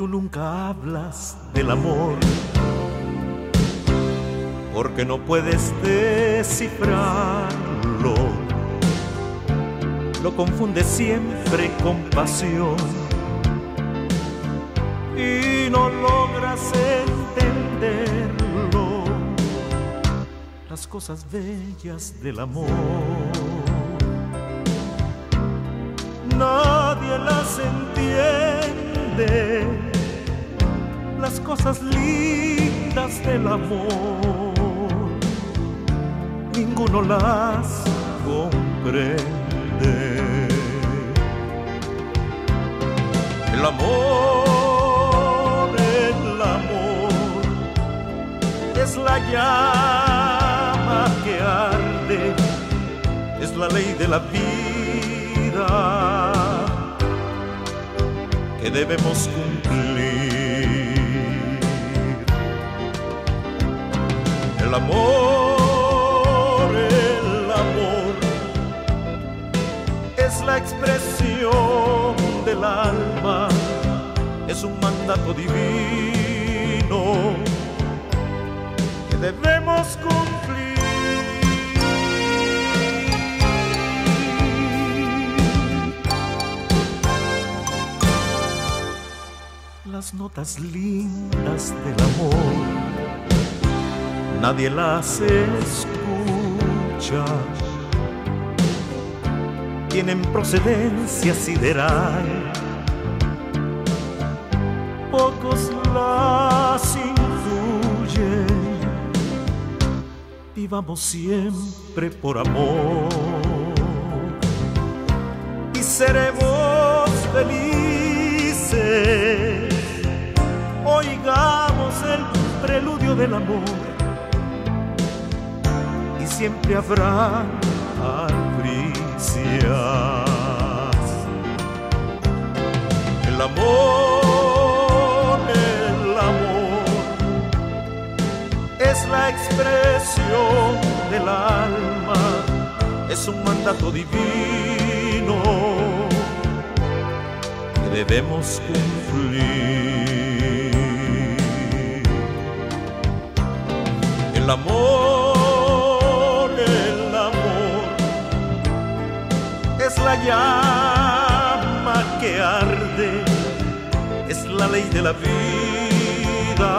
Tú nunca hablas del amor porque no puedes descifrarlo. Lo confundes siempre con pasión y no logras entenderlo. Las cosas bellas del amor. Nadie las entiende. Las cosas lindas del amor. Ninguno las comprende. El amor, el amor es la llama que arde, es la ley de la vida que debemos cumplir. El amor, el amor es la expresión del alma, es un mandato divino que debemos cumplir. Las notas lindas del amor, nadie las escucha tienen procedencia sideral. Pocos las incluyen. Vivamos siempre por amor y seremos felices. Oigamos el preludio del amor siempre habrá albricias. El amor, el amor es la expresión del alma, es un mandato divino que debemos cumplir. El amor, la llama que arde, es la ley de la vida